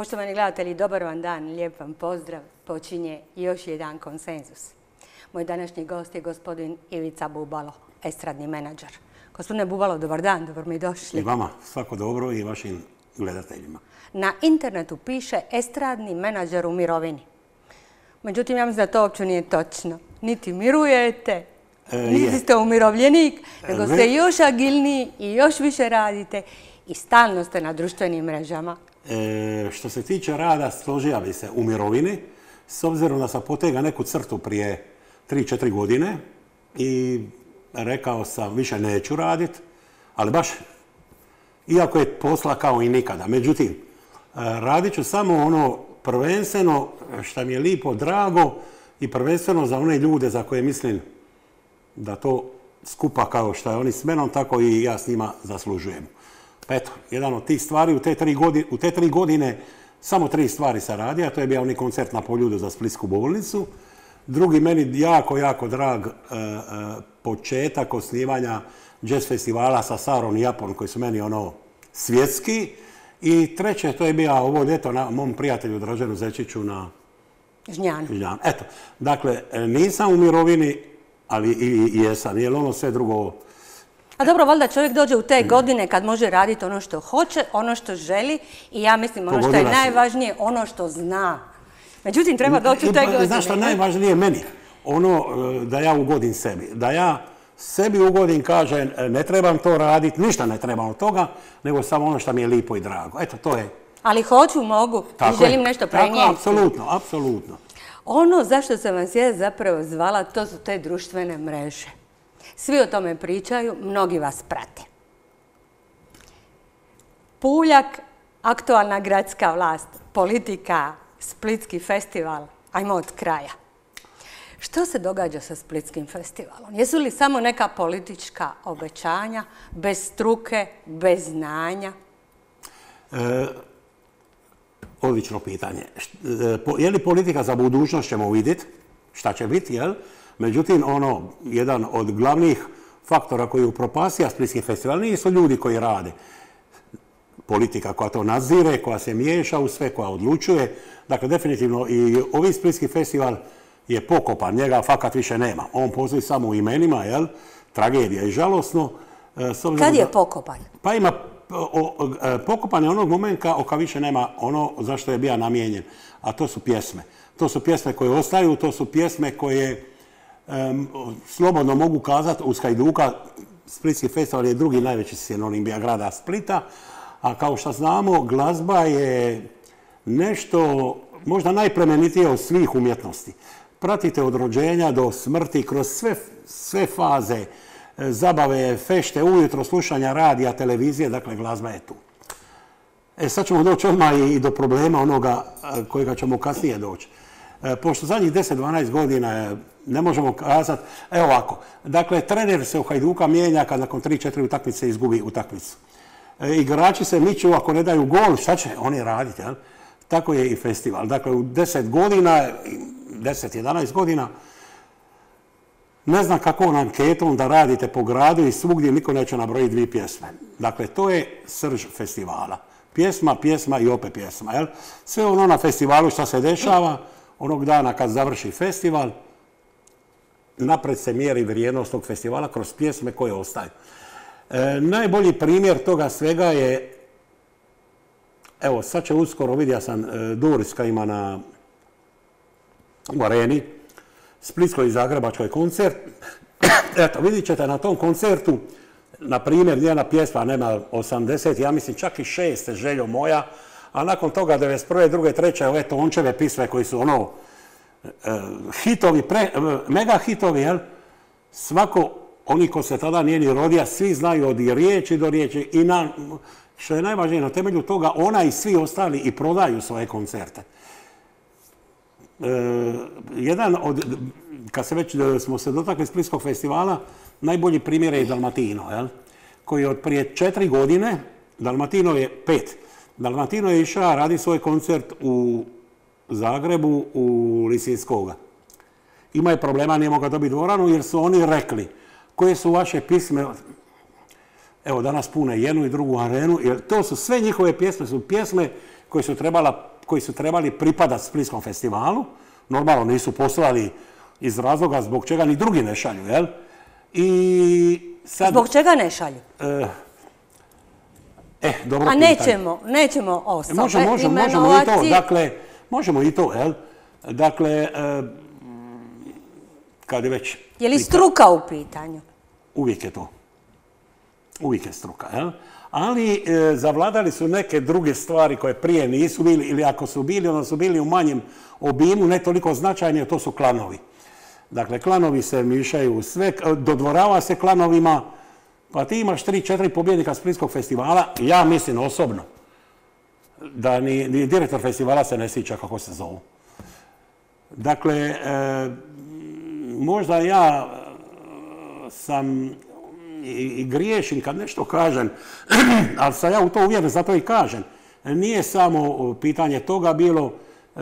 Poštovani gledatelji, dobar vam dan, lijep vam pozdrav. Počinje još jedan konsenzus. Moj današnji gost je gospodin Ivica Bubalo, estradni menadžer. Gospodine Bubalo, dobar dan, dobro mi došli. I vama svako dobro i vašim gledateljima. Na internetu piše estradni menadžer u mirovini. Međutim, ja mislim da to uopće nije točno. Niti mirujete, E, niti ste umirovljenik, nego E, ste još agilniji i još više radite i stalno ste na društvenim mrežama. E, što se tiče rada, složio bi se u mirovini, s obzirom da sam potega neku crtu prije 3-4 godine i rekao sam više neću raditi, ali baš, iako je posla kao i nikada. Međutim, e, radit ću samo ono prvenstveno što mi je lipo, drago i prvenstveno za one ljude za koje mislim da to skupa kao što je oni s menom, tako i ja s njima zaslužujem. Pa eto, jedan od tih stvari u te tri godine, u te tri godine samo tri stvari sam radio, a to je bio onaj koncert na Poljudu za Splitsku bolnicu. Drugi meni jako, jako drag e, e, početak osnivanja jazz festivala sa Sarom i Japon, koji su meni ono svjetski. I treće, to je bio ovo ljeto na mom prijatelju Draženu Zečiću na Žnjanu. Žnjan. Eto, dakle, nisam u mirovini, ali i, i jesam, jer ono sve drugo... A dobro, valjda čovjek dođe u te godine kad može raditi ono što hoće, ono što želi i ja mislim ono što je si. najvažnije, ono što zna. Međutim, treba doći u te E, pa, godine. Znaš što je najvažnije meni? Ono e, da ja ugodim sebi. Da ja sebi ugodim, kažem, e, ne trebam to raditi, ništa ne trebam od toga, nego samo ono što mi je lipo i drago. Eto, to je. Ali hoću, mogu i Tako želim je. nešto Tako, prenijeti. apsolutno, apsolutno. Ono zašto sam vas ja zapravo zvala, to su te društvene mreže. Svi o tome pričaju, mnogi vas prate. Puljak, aktualna gradska vlast, politika, Splitski festival, ajmo od kraja. Što se događa sa Splitskim festivalom? Jesu li samo neka politička obećanja, bez struke, bez znanja? Odlično pitanje. E, Je li politika za budućnost ćemo vidjeti šta će biti, jel? Međutim, ono, jedan od glavnih faktora koji upropasija Splitski festival nisu ljudi koji rade. Politika koja to nadzire, koja se miješa u sve, koja odlučuje. Dakle, definitivno i ovi Splitski festival je pokopan, njega fakat više nema. On postoji samo u imenima, jel? Tragedija i žalosno. E, Kad je da- pokopan? pa ima e, pokopan je onog momenta oka više nema ono za što je bio namijenjen, a to su pjesme. To su pjesme koje ostaju, to su pjesme koje slobodno mogu kazati uz Hajduka, Splitski festival je drugi najveći sinonim bija grada Splita, a kao što znamo, glazba je nešto možda najplemenitije od svih umjetnosti. Pratite od rođenja do smrti kroz sve, sve faze e, zabave, fešte, ujutro slušanja radija, televizije, dakle glazba je tu. E sad ćemo doći odmah i do problema onoga e, kojega ćemo kasnije doći. E, Pošto zadnjih 10-12 godina ne možemo kazati, evo ovako, dakle trener se u Hajduka mijenja kad nakon 3-4 utakmice izgubi utakmicu. E, Igrači se miču ako ne daju gol, šta će oni raditi, jel? Tako je i festival. Dakle, u 10 godina, 10-11 godina, ne znam kakvom anketom da radite po gradu i svugdje niko neće nabrojiti dvije pjesme. Dakle, to je srž festivala. Pjesma, pjesma i opet pjesma. Jel? Sve ono na festivalu što se dešava, onog dana kad završi festival, napred se mjeri vrijednost tog festivala kroz pjesme koje ostaju. E, najbolji primjer toga svega je, evo sad će uskoro, vidio sam, e, ima na, areni, Splitskoj i Zagrebačkoj koncert. Eto, vidit ćete na tom koncertu, na primjer, njena pjesma nema 80, ja mislim čak i 6 željo moja, a nakon toga 91. druge, treće, ove Tončeve pisme koji su ono, e, hitovi, e, mega hitovi, jel? Svako, oni ko se tada nije ni rodija, svi znaju od riječi do riječi i na, što je najvažnije, na temelju toga ona i svi ostali i prodaju svoje koncerte. E, jedan od, kad se već smo se dotakli Splitskog festivala, najbolji primjer je Dalmatino, jel? koji je od prije četiri godine, Dalmatino je pet, Dalmatino je išao radi svoj koncert u Zagrebu, u Lisinskoga. Ima je problema, nije mogao dobiti dvoranu jer su oni rekli koje su vaše pisme, evo danas pune jednu i drugu arenu, jer to su sve njihove pjesme, su pjesme koji su, koji su trebali pripadati Splitskom festivalu. Normalno nisu poslali iz razloga zbog čega ni drugi ne šalju, jel? I sad... Zbog čega ne šalju? Eh, eh dobro A nećemo, nećemo osobe možemo, možemo, možemo i to, dakle, možemo i to, jel? Dakle, eh, kad je već... Je li struka u pitanju? Uvijek je to. Uvijek je struka, jel? Ali e, zavladali su neke druge stvari koje prije nisu bili, ili ako su bili, onda su bili u manjem obimu, ne toliko značajni, to su klanovi. Dakle, klanovi se mišaju sve, dodvorava se klanovima, pa ti imaš tri, četiri pobjednika Splitskog festivala, ja mislim osobno, da ni, direktor festivala se ne sjeća kako se zovu. Dakle, e, možda ja sam i, griješim kad nešto kažem, ali sam ja u to uvjeren, zato i kažem. Nije samo pitanje toga bilo,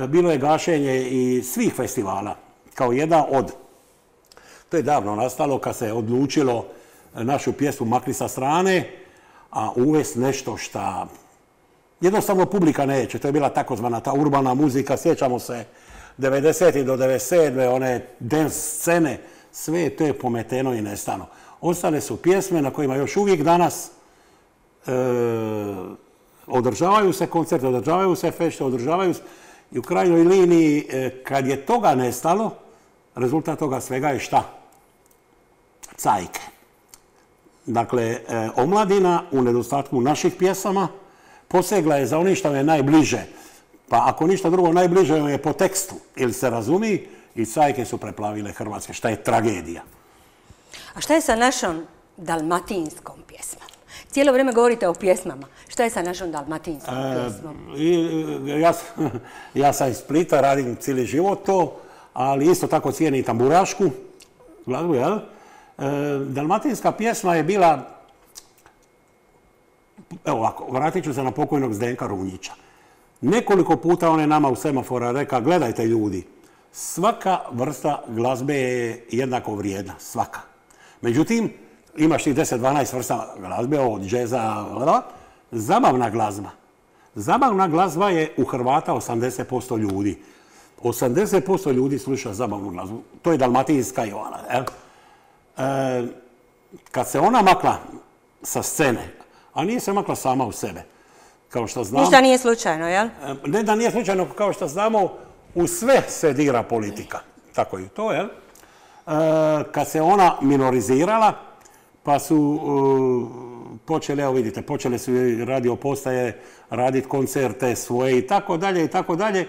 bilo je gašenje i svih festivala, kao jedan od. To je davno nastalo kad se odlučilo našu pjesmu makli sa strane, a uvest nešto šta jednostavno publika neće. To je bila takozvana ta urbana muzika, sjećamo se 90. do 97. one dance scene, sve to je pometeno i nestano. Ostale su pjesme na kojima još uvijek danas e, održavaju se koncerte, održavaju se fešte, održavaju se i u krajnjoj liniji e, kad je toga nestalo, rezultat toga svega je šta? Cajke. Dakle, e, omladina u nedostatku naših pjesama posegla je za onim što je najbliže. Pa ako ništa drugo, najbliže je po tekstu. Ili se razumi i cajke su preplavile Hrvatske, šta je tragedija. A šta je sa našom dalmatinskom pjesmom? Cijelo vrijeme govorite o pjesmama. Šta je sa našom dalmatinskom e, pjesmom? ja, sam iz Splita, radim cijeli život to, ali isto tako cijenim tamburašku glazbu, jel? E, dalmatinska pjesma je bila, evo ovako, vratit ću se na pokojnog Zdenka Runjića. Nekoliko puta on je nama u semafora rekao, gledajte ljudi, svaka vrsta glazbe je jednako vrijedna, svaka. Međutim, imaš ti 10-12 vrsta glazbe, od džeza, zabavna glazba. Zabavna glazba je u Hrvata 80% ljudi. 80% ljudi sluša zabavnu glazbu. To je dalmatinska Ivana. E, kad se ona makla sa scene, a nije se makla sama u sebe, kao što znamo... Ništa nije slučajno, jel? E, ne da nije slučajno, kao što znamo, u sve se dira politika. Tako i to, jel? E, kad se ona minorizirala, pa su e, počeli, evo vidite, počele su radio postaje raditi koncerte svoje i tako dalje i tako dalje.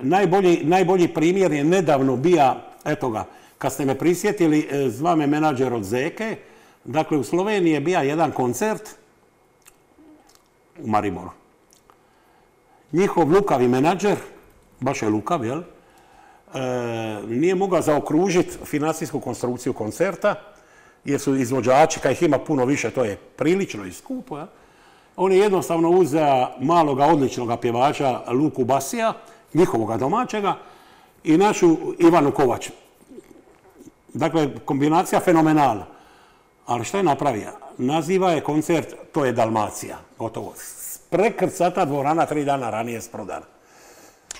Najbolji, najbolji primjer je nedavno bija, eto ga, kad ste me prisjetili, zva me menadžer od Zeke, dakle u Sloveniji je bija jedan koncert, u Marimoru. Njihov lukavi menadžer, baš je lukav, jel? E, nije mogao zaokružiti financijsku konstrukciju koncerta, jer su izvođači, kad ih ima puno više, to je prilično i skupo, On je jednostavno uzeo maloga odličnog pjevača Luku Basija, njihovoga domaćega, i našu Ivanu Kovač. Dakle, kombinacija fenomenalna. Ali što je napravio? Naziva je koncert To je Dalmacija. Gotovo. Prekrcata dvorana tri dana ranije sprodana.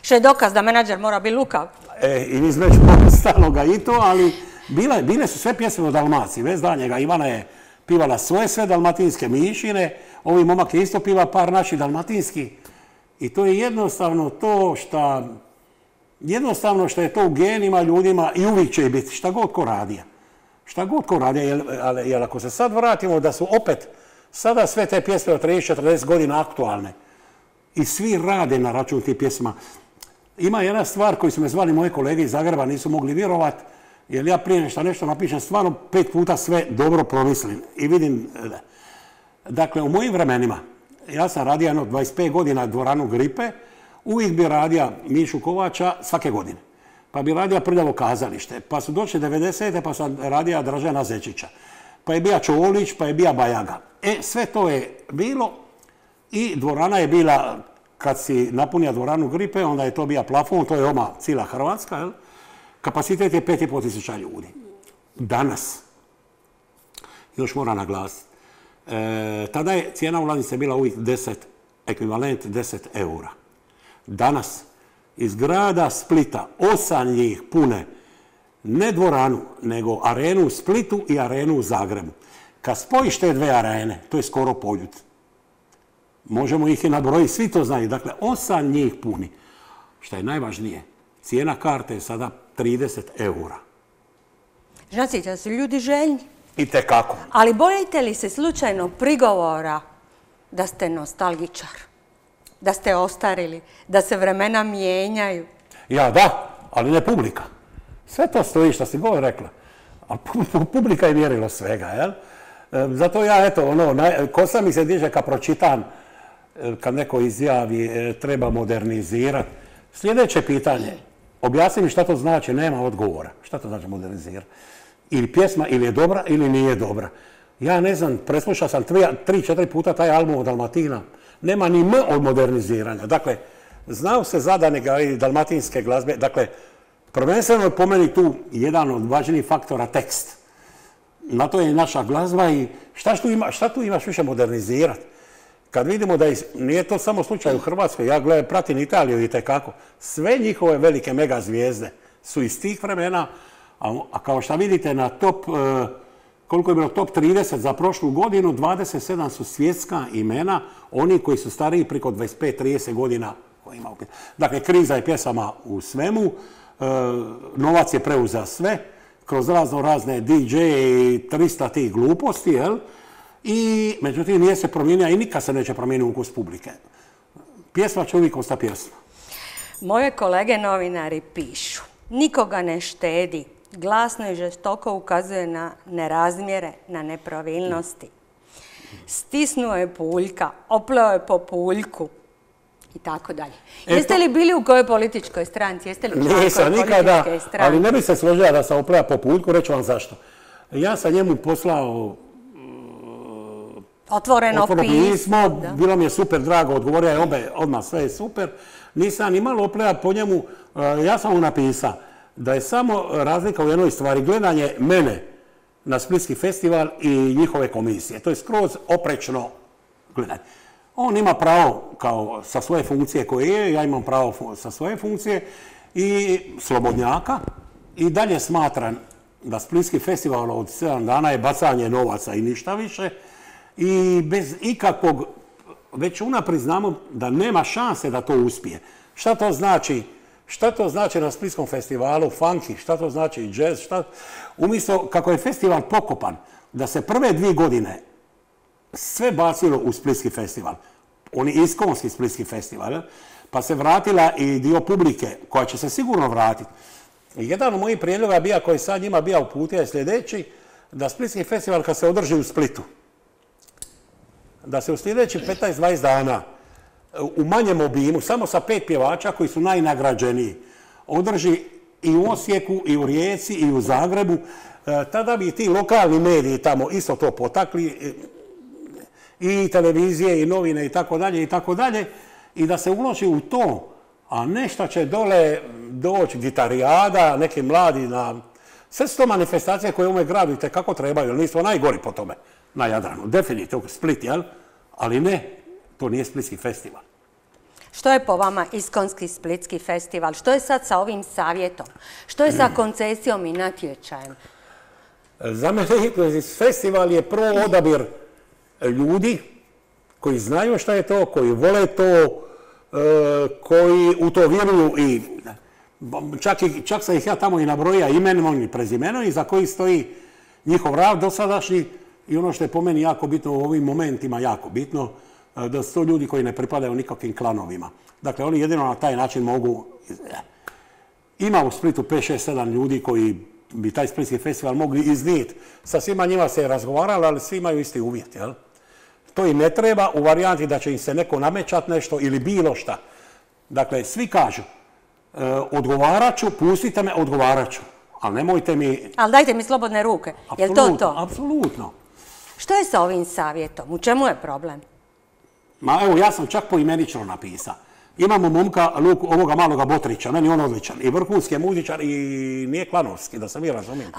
Što je dokaz da menadžer mora biti lukav. E, I između ostaloga i to, ali bile, bile su sve pjesme o Dalmaciji. Bez danjega Ivana je pivala svoje sve dalmatinske mišine, ovi momak je isto piva par naših dalmatinski. I to je jednostavno to što jednostavno što je to u genima ljudima i uvijek će biti, šta god ko radija. Šta god ko radi, jer, ako se sad vratimo da su opet sada sve te pjesme od 30-40 godina aktualne i svi rade na račun tih pjesma. Ima jedna stvar koju su me zvali moje kolege iz Zagreba, nisu mogli vjerovati, jer ja prije nešto nešto napišem, stvarno pet puta sve dobro promislim i vidim. Dakle, u mojim vremenima, ja sam radio jedno 25 godina dvoranu Gripe, uvijek bi radio Mišu Kovača svake godine pa bi radio prljavo kazalište. Pa su došli 90. pa sam radio Dražana Zečića. Pa je bija Čolić, pa je bija Bajaga. E, sve to je bilo i dvorana je bila, kad si napunio dvoranu gripe, onda je to bija plafon, to je oma cijela Hrvatska, jel? Kapacitet je 5,5 tisuća ljudi. Danas, još moram naglasiti, e, tada je cijena ulaznice bila uvijek 10 ekvivalent 10 eura. Danas iz grada Splita osam njih pune ne dvoranu, nego arenu u Splitu i arenu u Zagrebu. Kad spojiš te dve arene, to je skoro poljut. Možemo ih i nabrojiti, svi to znaju. Dakle, osam njih puni. Što je najvažnije, cijena karte je sada 30 eura. Znači da su ljudi željni. I te kako. Ali bojite li se slučajno prigovora da ste nostalgičar? Da ste ostarili? Da se vremena mijenjaju? Ja da, ali ne publika. Sve to stoji što si govor rekla. A publika je vjerilo svega, jel? E, zato ja, eto, ono, kosa mi se diže kad pročitam, e, kad neko izjavi e, treba modernizirati. Sljedeće pitanje, objasni mi šta to znači, nema odgovora. Šta to znači modernizirati? Ili pjesma ili je dobra ili nije dobra. Ja ne znam, preslušao sam tri, četiri puta taj album od Dalmatina. Nema ni M od moderniziranja. Dakle, znao se zadane dalmatinske glazbe. Dakle, prvenstveno je po meni tu jedan od važnijih faktora tekst. Na to je naša glazba i šta tu, ima, šta tu imaš više modernizirati? Kad vidimo da nije to samo slučaj u Hrvatskoj, ja gledam, pratim Italiju i tekako, sve njihove velike mega zvijezde su iz tih vremena, a, kao što vidite na top, e, koliko je bilo top 30 za prošlu godinu, 27 su svjetska imena, oni koji su stariji priko 25-30 godina. Dakle, kriza je pjesama u svemu, e, novac je preuzeo sve, kroz razno razne DJ i 300 tih gluposti, jel? I, međutim, nije se promijenio i nikad se neće promijeniti ukus publike. Pjesma će uvijek ostati pjesma. Moje kolege novinari pišu. Nikoga ne štedi. Glasno i žestoko ukazuje na nerazmjere, na nepravilnosti. Stisnuo je puljka, opleo je po puljku i tako dalje. Jeste li bili u kojoj političkoj stranci? Jeste li Nisam nikada, ali ne bi se složila da sam opleo po puljku, reću vam zašto. Ja sam njemu poslao Otvoreno, pismo. Bilo mi je super drago, odgovorio je obe, odmah sve je super. Nisam ni malo opleja po njemu, e, ja sam mu napisao da je samo razlika u jednoj stvari, gledanje mene na Splitski festival i njihove komisije. To je skroz oprečno gledanje. On ima pravo kao sa svoje funkcije koje je, ja imam pravo sa svoje funkcije i slobodnjaka i dalje smatram da Splitski festival od 7 dana je bacanje novaca i ništa više i bez ikakvog, već unaprijed znamo da nema šanse da to uspije. Šta to znači? Šta to znači na Splitskom festivalu funky? Šta to znači jazz? Šta... Umjesto kako je festival pokopan, da se prve dvije godine sve bacilo u Splitski festival, oni iskonski Splitski festival, pa se vratila i dio publike koja će se sigurno vratiti. Jedan od mojih prijedloga bija koji sad njima bija uputio je sljedeći, da Splitski festival kad se održi u Splitu, da se u sljedećih 15-20 dana u manjem obimu, samo sa pet pjevača koji su najnagrađeniji, održi i u Osijeku, i u Rijeci, i u Zagrebu, e, tada bi ti lokalni mediji tamo isto to potakli, e, i televizije, i novine, i tako dalje, i tako dalje, i da se uloži u to, a nešto će dole doći gitarijada, neki mladi na... Sve su to manifestacije koje ovome gradu i kako trebaju, nismo najgori po tome na Jadranu. Definitivno Split, jel? Ali ne, to nije Splitski festival. Što je po vama Iskonski Splitski festival? Što je sad sa ovim savjetom? Što je sa koncesijom i natječajem? Za mene festival je prvo odabir ljudi koji znaju šta je to, koji vole to, e, koji u to vjeruju i čak, čak sam ih ja tamo i nabrojio imenom i prezimenom i za koji stoji njihov rad dosadašnji i ono što je po meni jako bitno u ovim momentima, jako bitno, da su to ljudi koji ne pripadaju nikakvim klanovima. Dakle, oni jedino na taj način mogu... Ima u Splitu 5, 6, 7 ljudi koji bi taj Splitski festival mogli iznijeti. Sa svima njima se je razgovaralo, ali svi imaju isti uvjet, jel? To im ne treba u varijanti da će im se neko namećat nešto ili bilo šta. Dakle, svi kažu, e, odgovarat ću, pustite me, odgovarat ću. Ali nemojte mi... Ali dajte mi slobodne ruke. Jel to to? Apsolutno. Što je sa ovim savjetom? U čemu je problem? Ma evo, ja sam čak poimenično napisao. Imamo momka Luku, ovoga maloga Botrića, meni on odličan. I vrhunski je muzičar i nije klanovski, da se mi razumijem.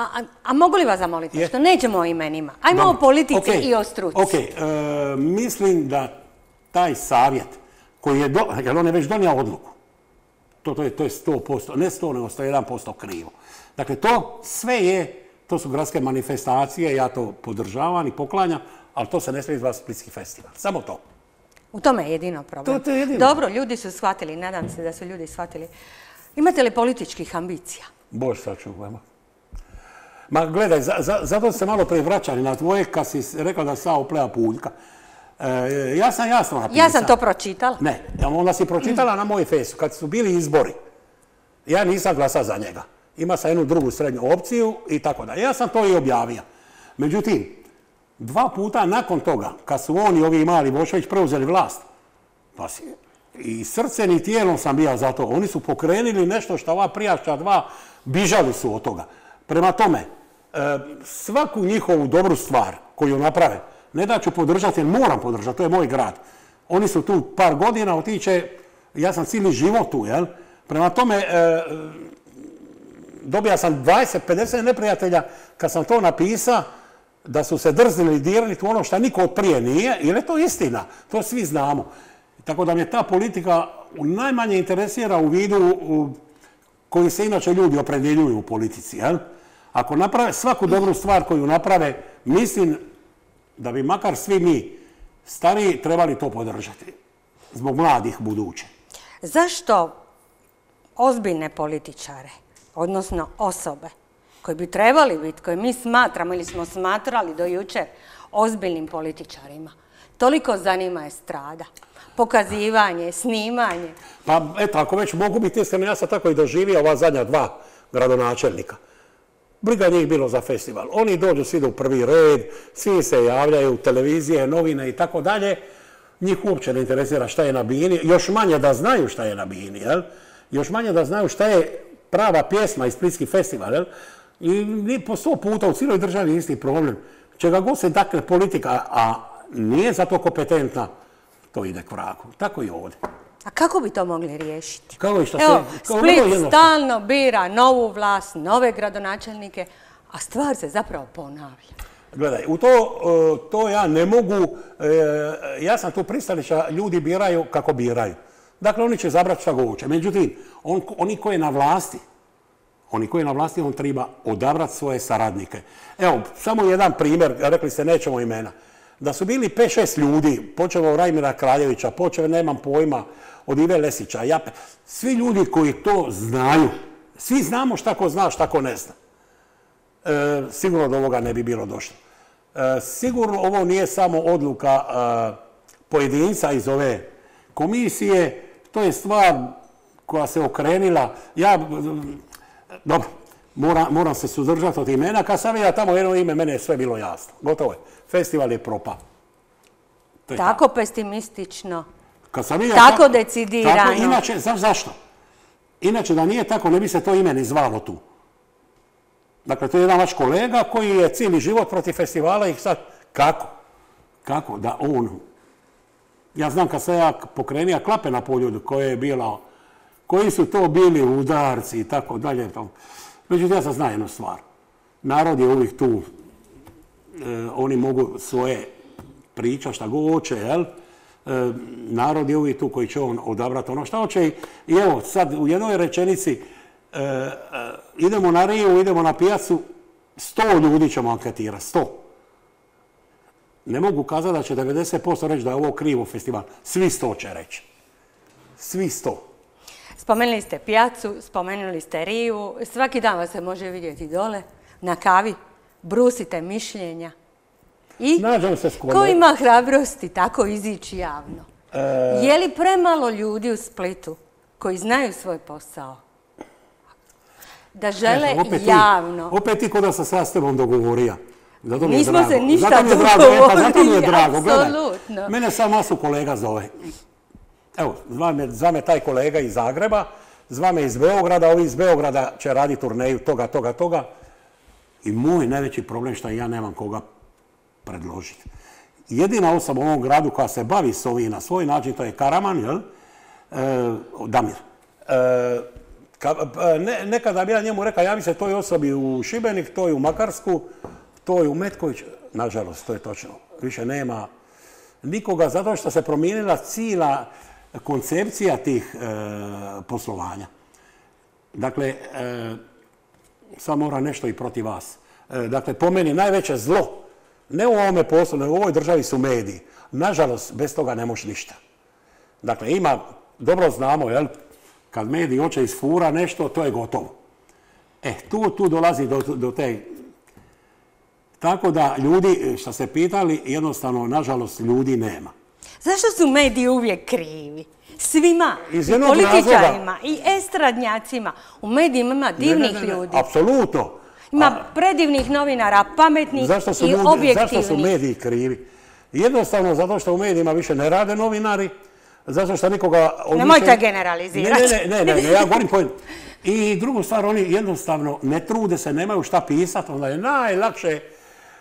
A, mogu li vas zamoliti što nećemo o imenima? Ajmo o politici i o struci. Ok, e, mislim da taj savjet koji je, do, jer on je već donio odluku, to, to, je, to je 100%, ne 100, nego 101% krivo. Dakle, to sve je, to su gradske manifestacije, ja to podržavam i poklanjam, ali to se ne smije izvati Splitski festival. Samo to. U tome je jedino problem. To- to je jedino. Dobro, ljudi su shvatili, nadam se da su ljudi shvatili. Imate li političkih ambicija? Bož sačuvajmo. Ma gledaj, za, za, zato se malo prije vraćali na tvoje kad si rekla da sam oplea puljka. E, ja sam jasno napisao. Ja sam to pročitala. Ne, onda si pročitala na moj fesu, kad su bili izbori. Ja nisam glasao za njega. Ima sam jednu drugu srednju opciju i tako da. Ja sam to i objavio. Međutim, dva puta nakon toga, kad su oni, ovi mali Bošović, preuzeli vlast, pa i srcem i tijelom sam bio za to. Oni su pokrenuli nešto što ova prijašnja dva bižali su od toga. Prema tome, e, svaku njihovu dobru stvar koju naprave, ne da ću podržati, jer moram podržati, to je moj grad. Oni su tu par godina, otiće, ja sam cijeli život tu, jel? Prema tome, e, dobija sam 20-50 neprijatelja kad sam to napisao, da su se drznili i dirali u ono što niko od prije nije, jer je to istina, to svi znamo. Tako da me ta politika najmanje interesira u vidu koji se inače ljudi opredjeljuju u politici. Jel? Ako naprave svaku dobru stvar koju naprave, mislim da bi makar svi mi stariji trebali to podržati. Zbog mladih buduće. Zašto ozbiljne političare, odnosno osobe koji bi trebali biti, koje mi smatramo ili smo smatrali do jučer ozbiljnim političarima, toliko zanima estrada, pokazivanje, snimanje. Pa eto, ako već mogu biti iskreno, ja sam tako i doživio ova zadnja dva gradonačelnika. Briga njih bilo za festival. Oni dođu svi u prvi red, svi se javljaju, televizije, novine i tako dalje. Njih uopće ne interesira šta je na bini, još manje da znaju šta je na bini, jel? Još manje da znaju šta je prava pjesma i Splitski festival, jel? I ni po sto puta u cijeloj državi isti problem. Čega god se dakle politika, a nije za to kompetentna, to ide k vragu. Tako i ovdje. A kako bi to mogli riješiti? Kao i što Evo, se... vrlo Split stalno bira novu vlast, nove gradonačelnike, a stvar se zapravo ponavlja. Gledaj, u to, e, to ja ne mogu, e, ja sam tu pristališa, ljudi biraju kako biraju. Dakle, oni će zabrati šta hoće. Međutim, on, oni koji je na vlasti, oni koji je na vlasti, on treba odabrati svoje saradnike. Evo, samo jedan primjer, rekli ste nećemo imena. Da su bili 5-6 ljudi, počeo Rajmira Kraljevića, počeo, nemam pojma, od Ive Lesića, ja, svi ljudi koji to znaju, svi znamo šta ko zna, šta ko ne zna. E, sigurno do ovoga ne bi bilo došlo. E, sigurno ovo nije samo odluka e, pojedinca iz ove komisije, to je stvar koja se okrenila. Ja, dobro, moram, moram se suzdržati od imena. Kad sam vidio tamo jedno ime, mene je sve bilo jasno. Gotovo je. Festival je je Tako pesimistično. Kad sam vidio Tako ta- decidirano. Tako, inače, znaš zašto? Inače, da nije tako, ne bi se to ime ni zvalo tu. Dakle, to je jedan vaš kolega koji je cijeli život protiv festivala i sad, kako? Kako da on... Ja znam kad sam ja pokrenija klape na poljudu koje je bila, koji su to bili udarci i tako dalje. Međutim, ja sam znam jednu stvar. Narod je uvijek tu, e, oni mogu svoje priča šta god hoće, jel? E, narod je uvijek tu koji će on odabrati ono šta hoće. I- evo, sad u jednoj rečenici e, idemo na Riju, idemo na pijacu, sto ljudi ćemo anketirati, sto. Ne mogu kazati da će 90% reći da je ovo krivo festival. Svi sto će reći. Svi sto. Spomenuli ste pijacu, spomenuli ste Riju, svaki dan vas se može vidjeti dole, na kavi, brusite mišljenja. I se ko ima hrabrosti tako izići javno? Je li premalo ljudi u Splitu koji znaju svoj posao? Da žele opet ti- javno. opet ti kod da sam ja s tebom dogovorio. Zato mi je Nismo drago. se ništa zato mi je drago, e, pa drago, gledaj. apsolutno. Mene sad masu kolega zove. Evo, zva me, taj kolega iz Zagreba, zva me iz Beograda, ovi iz Beograda će raditi turneju toga, toga, toga. I moj najveći problem što ja nemam koga predložiti. Jedina osoba u ovom gradu koja se bavi s ovim na svoj način, to je Karaman, jel? E, Damir. E, e, ne, nekada bi ja njemu rekao, javi se toj osobi u Šibenik, to je u Makarsku, to je u Metković. Nažalost, to je točno. Više nema, Nikoga zato što se promijenila cijela koncepcija tih e, poslovanja. Dakle, e, sad mora nešto i protiv vas. E, dakle, po meni najveće zlo, ne u ovome poslu, nego u ovoj državi su mediji. Nažalost, bez toga ne može ništa. Dakle, ima, dobro znamo, jel, kad mediji hoće isfura nešto, to je gotovo. E, tu, tu dolazi do, do te... Tako da ljudi, što se pitali, jednostavno, nažalost, ljudi nema. Zašto su mediji uvijek krivi? Svima, Iz i političarima, i estradnjacima. U medijima ima divnih Ne, ne, ne, ljudi. Apsolutno. Ima predivnih novinara, pametnih Zašto su, i ljudi, objektivnih. zašto su mediji krivi? Jednostavno zato što u medijima više ne rade novinari, zato što nikoga... Nemojte više- generalizirati. Ne, ne, ne, ja govorim point. I drugu stvar, oni jednostavno ne trude se, nemaju šta pisati, onda je najlakše,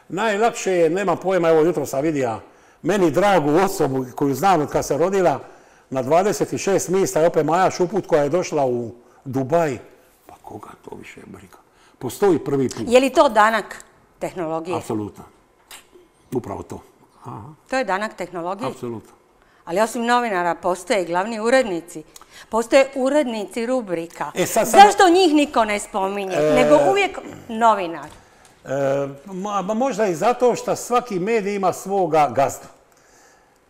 najlakše je, nemam pojma, evo jutro sam vidio meni dragu osobu koju znam od kad se rodila, na 26 mjesta je opet Maja Šuput koja je došla u Dubaj. Pa koga to više briga? Postoji prvi put. Je li to danak tehnologije? Apsolutno. Upravo to. Aha, To je danak tehnologije. apsolutno. Ali osim novinara postoje i glavni urednici. Postoje urednici rubrika. E, sad Zašto njih niko ne spominje? Nego uvijek novinar. E, možda i zato što svaki medij ima svoga gazdu.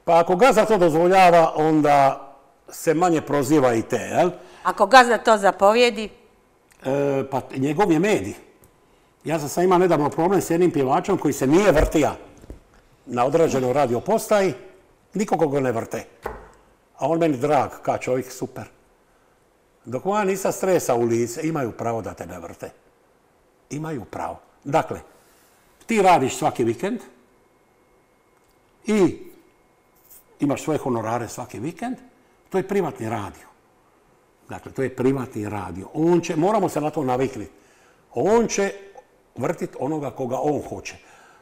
Pa ako gazda to dozvoljava, onda se manje proziva i te, jel? Ako gazda to zapovjedi, E, pa njegov je medij. Ja sam sad imao nedavno problem s jednim pjevačom koji se nije vrtija na određenoj radio postaji, nikoga ga ne vrte. A on meni drag, ka čovjek, super. Dok moja nisa stresa u lice, imaju pravo da te ne vrte. Imaju pravo. Dakle, ti radiš svaki vikend i imaš svoje honorare svaki vikend, to je privatni radio. Dakle, to je privatni radio. On će, moramo se na to naviknuti. On će vrtiti onoga koga on hoće.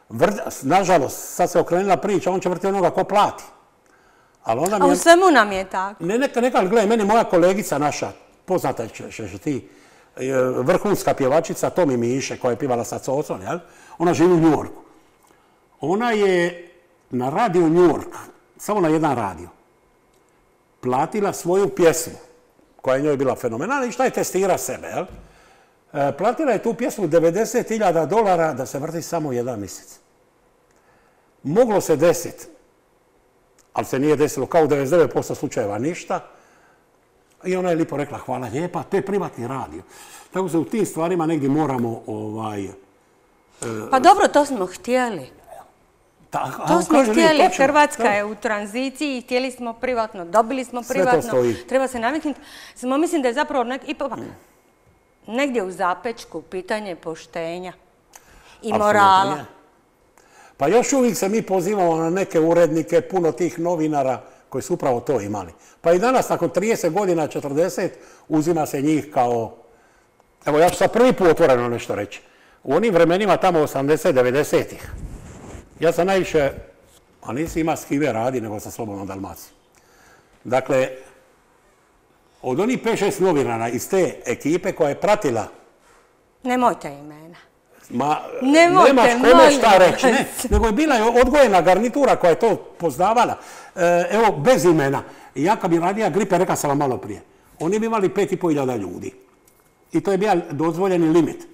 Vrt- nažalost, sad se okrenula priča, on će vrtiti onoga ko plati. Ali onda a mi u svemu nam je tako. Ne, neka, neka, gledaj, meni moja kolegica naša, poznata će, će ti, vrhunska pjevačica Tomi Miše, koja je pjevala sa Cocom, jel? Ona živi u Njorku. Ona je na radio New York, samo na jedan radio, platila svoju pjesmu, koja je njoj bila fenomenalna i šta je testira sebe, jel? E, platila je tu pjesmu 90.000 dolara da se vrti samo jedan mjesec. Moglo se desiti, ali se nije desilo kao u 99% slučajeva ništa. I ona je lipo rekla hvala lijepa, to je privatni radio. Tako se u tim stvarima negdje moramo ovaj... Pa dobro, to smo htjeli. Ta, To smo htjeli, točno. Hrvatska je u tranziciji, htjeli smo privatno, dobili smo privatno, treba se naviknuti. Samo mislim da je zapravo nek, ipak negdje u zapečku pitanje poštenja i morala. je. Pa još uvijek se mi pozivamo na neke urednike, puno tih novinara koji su upravo to imali. Pa i danas, nakon 30 godina, 40, uzima se njih kao... Evo, ja ću sad prvi put otvoreno nešto reći. U onim vremenima tamo 80 90-ih, ja sam najviše, a nisi ima s kime radi, nego sa Slobodnom Dalmacijom. Dakle, od onih 5-6 novinara iz te ekipe koja je pratila Nemojte imena. Ma, Nemojte, nemaš kome šta reći, ne. Nego je bila je odgojena garnitura koja je to poznavala. E, evo, bez imena. Ja kad bi radija gripe, rekao sam vam malo prije, oni bi imali 5.500 ljudi. I to je bio dozvoljeni limit.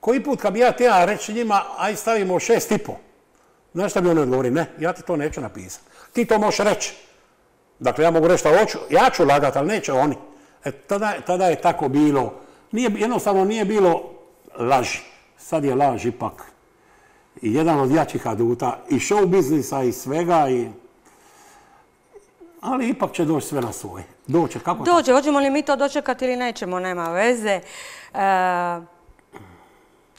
Koji put kad bi ja tijela reći njima, aj stavimo 6,5. Znaš šta bi oni odgovorili? Ne, ja ti to neću napisati. Ti to možeš reći. Dakle, ja mogu reći šta hoću, ja ću lagati, ali neće oni. E, tada, tada je tako bilo. Nije, jednostavno nije bilo laži. Sad je laž ipak i jedan od jačih aduta i show biznisa i svega. I... Ali ipak će doći sve na svoje. Doće, kako? Dođe, hoćemo li mi to dočekati ili nećemo, nema veze. E,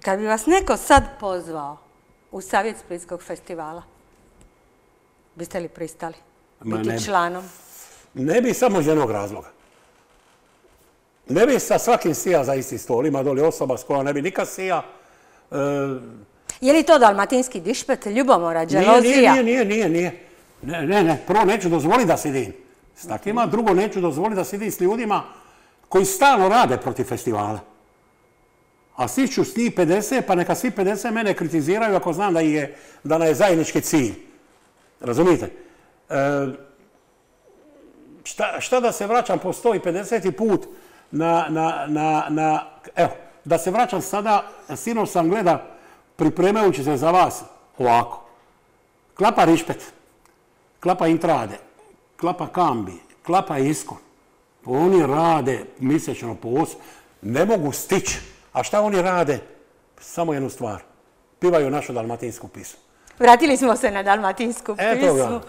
kad bi vas neko sad pozvao u savjet Splitskog festivala, biste li pristali Ma biti ne članom? Ne bi samo iz jednog razloga. Ne bi sa svakim sija za isti stol. Ima doli osoba s kojom ne bi nikad sija. E, Je li to dalmatinski dišpet, ljubomora, dželozija? nije, nije, nije, nije. Ne, ne, ne. Prvo neću dozvoliti da sidim s takvima, drugo neću dozvoliti da sidim s ljudima koji stalno rade protiv festivala. A svi ću s njih 50, pa neka svi 50 mene kritiziraju ako znam da, je, da je zajednički cilj. Razumijete? E, šta, šta da se vraćam po 150. put na, na, na, na, evo, da se vraćam sada, sinoć sam gleda pripremajući se za vas ovako. Klapa Rišpet, klapa Intrade, klapa Kambi, klapa Iskon. Oni rade mjesečno po os, ne mogu stići. A šta oni rade? Samo jednu stvar. Pivaju našu dalmatinsku pismu. Vratili smo se na dalmatinsku Eto pismu.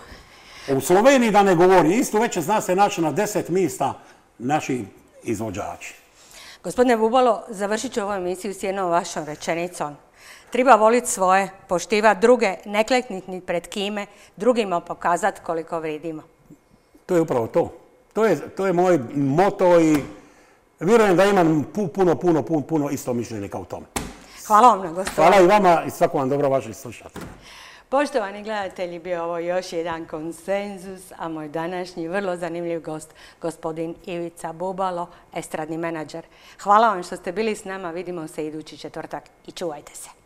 ga. U Sloveniji da ne govori, isto već zna se naći na deset mjesta naši izvođači. Gospodine Bubalo, završit ću ovu emisiju s jednom vašom rečenicom. Treba voliti svoje, poštivati druge, ne klekniti ni pred kime, drugima pokazati koliko vridimo. To je upravo to. To je, to je moj moto i vjerujem da imam pu- puno, puno, puno, puno isto mišljenika u tome. Hvala vam na gostovanju. Hvala i vama i svako vam dobro vaših slušatelja. Poštovani gledatelji, bio ovo još jedan konsenzus, a moj današnji vrlo zanimljiv gost, gospodin Ivica Bubalo, estradni menadžer. Hvala vam što ste bili s nama, vidimo se idući četvrtak i čuvajte se.